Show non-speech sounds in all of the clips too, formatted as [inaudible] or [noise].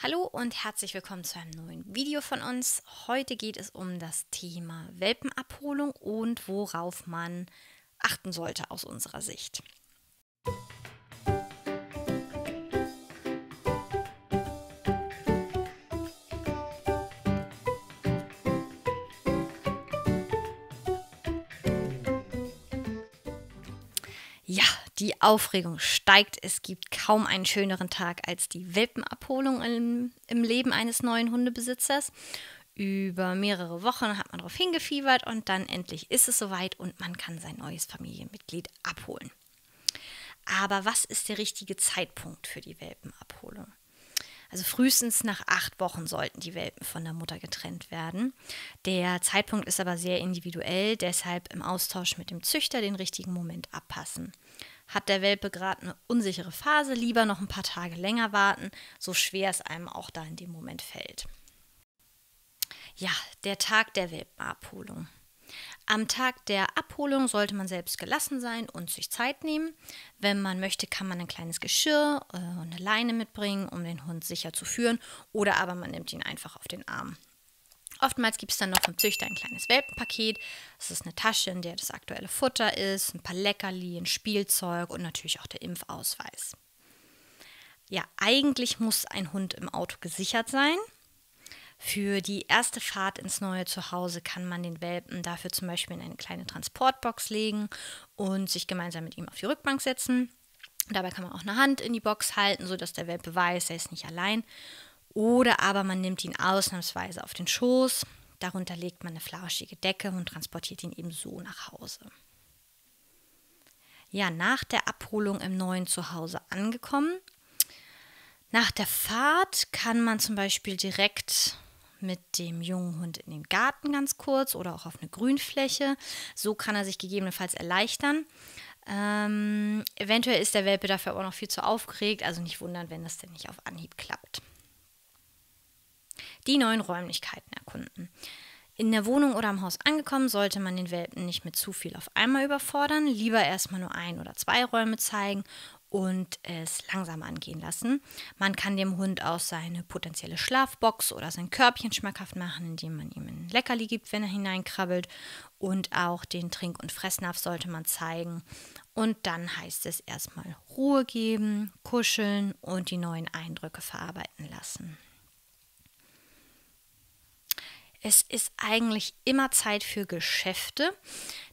Hallo und herzlich willkommen zu einem neuen Video von uns. Heute geht es um das Thema Welpenabholung und worauf man achten sollte aus unserer Sicht. Die Aufregung steigt. Es gibt kaum einen schöneren Tag als die Welpenabholung im, im Leben eines neuen Hundebesitzers. Über mehrere Wochen hat man darauf hingefiebert und dann endlich ist es soweit und man kann sein neues Familienmitglied abholen. Aber was ist der richtige Zeitpunkt für die Welpenabholung? Also frühestens nach acht Wochen sollten die Welpen von der Mutter getrennt werden. Der Zeitpunkt ist aber sehr individuell, deshalb im Austausch mit dem Züchter den richtigen Moment abpassen. Hat der Welpe gerade eine unsichere Phase, lieber noch ein paar Tage länger warten, so schwer es einem auch da in dem Moment fällt. Ja, der Tag der Welpenabholung. Am Tag der Abholung sollte man selbst gelassen sein und sich Zeit nehmen. Wenn man möchte, kann man ein kleines Geschirr äh, und eine Leine mitbringen, um den Hund sicher zu führen, oder aber man nimmt ihn einfach auf den Arm. Oftmals gibt es dann noch vom Züchter ein kleines Welpenpaket. Das ist eine Tasche, in der das aktuelle Futter ist, ein paar Leckerli, ein Spielzeug und natürlich auch der Impfausweis. Ja, eigentlich muss ein Hund im Auto gesichert sein. Für die erste Fahrt ins neue Zuhause kann man den Welpen dafür zum Beispiel in eine kleine Transportbox legen und sich gemeinsam mit ihm auf die Rückbank setzen. Dabei kann man auch eine Hand in die Box halten, sodass der Welpe weiß, er ist nicht allein. Oder aber man nimmt ihn ausnahmsweise auf den Schoß, darunter legt man eine flauschige Decke und transportiert ihn eben so nach Hause. Ja, nach der Abholung im neuen Zuhause angekommen. Nach der Fahrt kann man zum Beispiel direkt mit dem jungen Hund in den Garten ganz kurz oder auch auf eine Grünfläche. So kann er sich gegebenenfalls erleichtern. Ähm, eventuell ist der Welpe dafür aber noch viel zu aufgeregt, also nicht wundern, wenn das denn nicht auf Anhieb klappt. Die neuen Räumlichkeiten erkunden. In der Wohnung oder am Haus angekommen, sollte man den Welpen nicht mit zu viel auf einmal überfordern, lieber erstmal nur ein oder zwei Räume zeigen und es langsam angehen lassen. Man kann dem Hund auch seine potenzielle Schlafbox oder sein Körbchen schmackhaft machen, indem man ihm ein Leckerli gibt, wenn er hineinkrabbelt. Und auch den Trink- und Fressnapf sollte man zeigen. Und dann heißt es erstmal Ruhe geben, kuscheln und die neuen Eindrücke verarbeiten lassen. Es ist eigentlich immer Zeit für Geschäfte.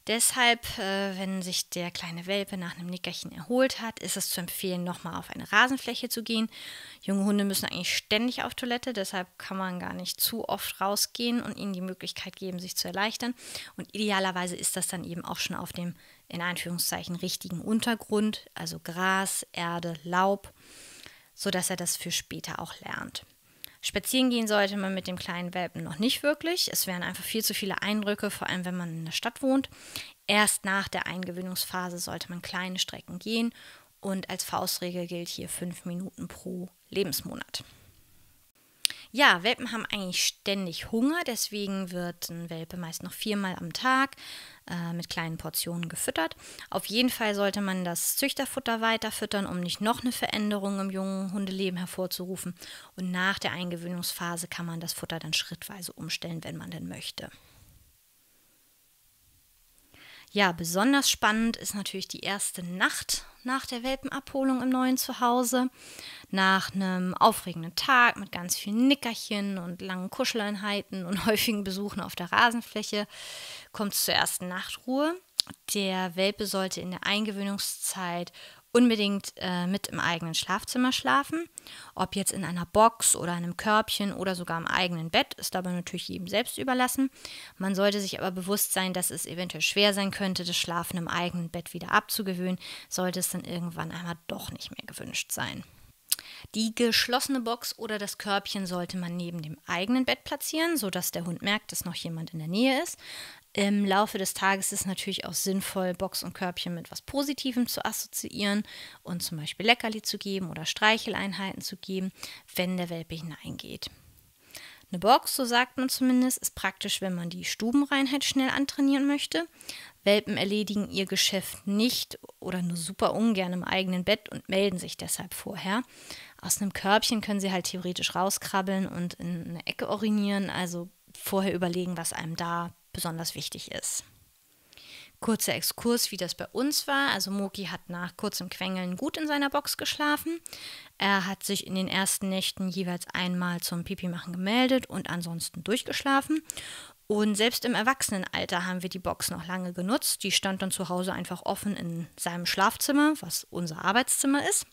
Deshalb, äh, wenn sich der kleine Welpe nach einem Nickerchen erholt hat, ist es zu empfehlen, nochmal auf eine Rasenfläche zu gehen. Junge Hunde müssen eigentlich ständig auf Toilette, deshalb kann man gar nicht zu oft rausgehen und ihnen die Möglichkeit geben, sich zu erleichtern. Und idealerweise ist das dann eben auch schon auf dem, in Anführungszeichen, richtigen Untergrund, also Gras, Erde, Laub, sodass er das für später auch lernt. Spazieren gehen sollte man mit dem kleinen Welpen noch nicht wirklich. Es wären einfach viel zu viele Eindrücke, vor allem wenn man in der Stadt wohnt. Erst nach der Eingewöhnungsphase sollte man kleine Strecken gehen und als Faustregel gilt hier fünf Minuten pro Lebensmonat. Ja, Welpen haben eigentlich ständig Hunger, deswegen wird ein Welpe meist noch viermal am Tag äh, mit kleinen Portionen gefüttert. Auf jeden Fall sollte man das Züchterfutter weiter füttern, um nicht noch eine Veränderung im jungen Hundeleben hervorzurufen. Und nach der Eingewöhnungsphase kann man das Futter dann schrittweise umstellen, wenn man denn möchte. Ja, besonders spannend ist natürlich die erste Nacht nach der Welpenabholung im neuen Zuhause. Nach einem aufregenden Tag mit ganz vielen Nickerchen und langen Kuscheleinheiten und [laughs] häufigen Besuchen auf der Rasenfläche kommt es zur ersten Nachtruhe. Der Welpe sollte in der Eingewöhnungszeit unbedingt äh, mit im eigenen Schlafzimmer schlafen. Ob jetzt in einer Box oder einem Körbchen oder sogar im eigenen Bett, ist aber natürlich jedem selbst überlassen. Man sollte sich aber bewusst sein, dass es eventuell schwer sein könnte, das Schlafen im eigenen Bett wieder abzugewöhnen, sollte es dann irgendwann einmal doch nicht mehr gewünscht sein. Die geschlossene Box oder das Körbchen sollte man neben dem eigenen Bett platzieren, sodass der Hund merkt, dass noch jemand in der Nähe ist. Im Laufe des Tages ist es natürlich auch sinnvoll, Box und Körbchen mit was Positivem zu assoziieren und zum Beispiel Leckerli zu geben oder Streicheleinheiten zu geben, wenn der Welpe hineingeht. Eine Box, so sagt man zumindest, ist praktisch, wenn man die Stubenreinheit schnell antrainieren möchte. Welpen erledigen ihr Geschäft nicht oder nur super ungern im eigenen Bett und melden sich deshalb vorher. Aus einem Körbchen können sie halt theoretisch rauskrabbeln und in eine Ecke urinieren, also vorher überlegen, was einem da besonders wichtig ist. Kurzer Exkurs, wie das bei uns war. Also Moki hat nach kurzem Quengeln gut in seiner Box geschlafen. Er hat sich in den ersten Nächten jeweils einmal zum Pipi-Machen gemeldet und ansonsten durchgeschlafen. Und selbst im Erwachsenenalter haben wir die Box noch lange genutzt. Die stand dann zu Hause einfach offen in seinem Schlafzimmer, was unser Arbeitszimmer ist.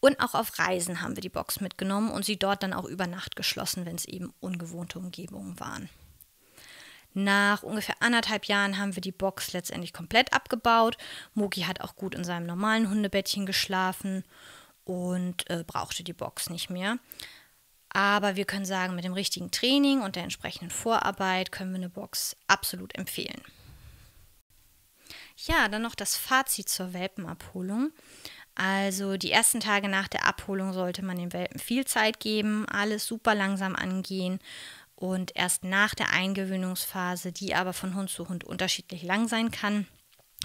Und auch auf Reisen haben wir die Box mitgenommen und sie dort dann auch über Nacht geschlossen, wenn es eben ungewohnte Umgebungen waren. Nach ungefähr anderthalb Jahren haben wir die Box letztendlich komplett abgebaut. Moki hat auch gut in seinem normalen Hundebettchen geschlafen und äh, brauchte die Box nicht mehr. Aber wir können sagen, mit dem richtigen Training und der entsprechenden Vorarbeit können wir eine Box absolut empfehlen. Ja, dann noch das Fazit zur Welpenabholung. Also die ersten Tage nach der Abholung sollte man den Welpen viel Zeit geben, alles super langsam angehen und erst nach der Eingewöhnungsphase, die aber von Hund zu Hund unterschiedlich lang sein kann,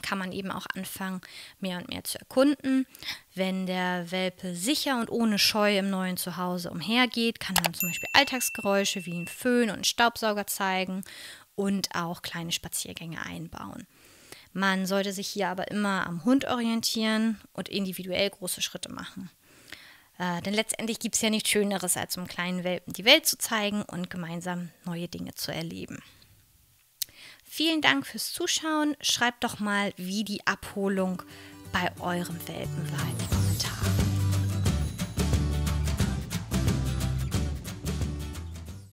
kann man eben auch anfangen, mehr und mehr zu erkunden. Wenn der Welpe sicher und ohne Scheu im neuen Zuhause umhergeht, kann man zum Beispiel Alltagsgeräusche wie ein Föhn und ein Staubsauger zeigen und auch kleine Spaziergänge einbauen. Man sollte sich hier aber immer am Hund orientieren und individuell große Schritte machen. Äh, denn letztendlich gibt es ja nichts Schöneres, als um kleinen Welpen die Welt zu zeigen und gemeinsam neue Dinge zu erleben. Vielen Dank fürs Zuschauen. Schreibt doch mal, wie die Abholung bei eurem Welpen war.